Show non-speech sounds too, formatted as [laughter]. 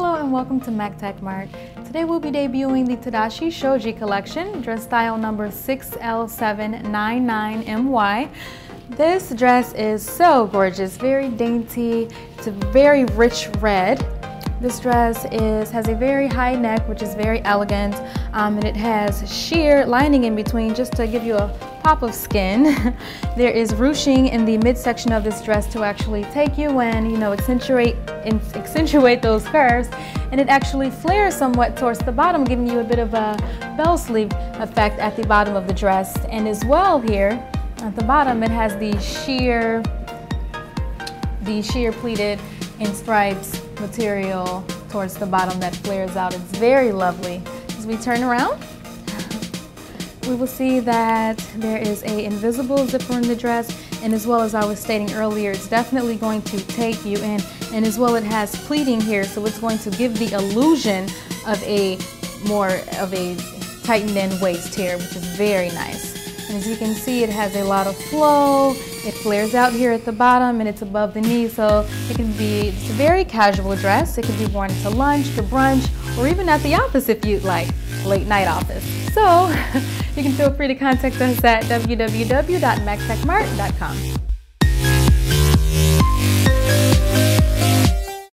Hello and welcome to MackTakMart. Today we'll be debuting the Tadashi Shoji collection, dress style number 6L799MY. This dress is so gorgeous, very dainty, it's a very rich red. This dress is has a very high neck, which is very elegant, um, and it has sheer lining in between just to give you a pop of skin. [laughs] there is ruching in the midsection of this dress to actually take you and, you know, accentuate, accentuate those curves. And it actually flares somewhat towards the bottom, giving you a bit of a bell sleeve effect at the bottom of the dress. And as well here, at the bottom, it has the sheer, the sheer pleated in stripes material towards the bottom that flares out. It's very lovely. As we turn around, we will see that there is a invisible zipper in the dress and as well as I was stating earlier, it's definitely going to take you in and as well it has pleating here so it's going to give the illusion of a more of a tightened in waist here which is very nice. And as you can see, it has a lot of flow. It flares out here at the bottom and it's above the knee, so it can be it's a very casual dress. It can be worn to lunch, to brunch, or even at the office if you'd like, late night office. So [laughs] you can feel free to contact us at www.macktakmart.com.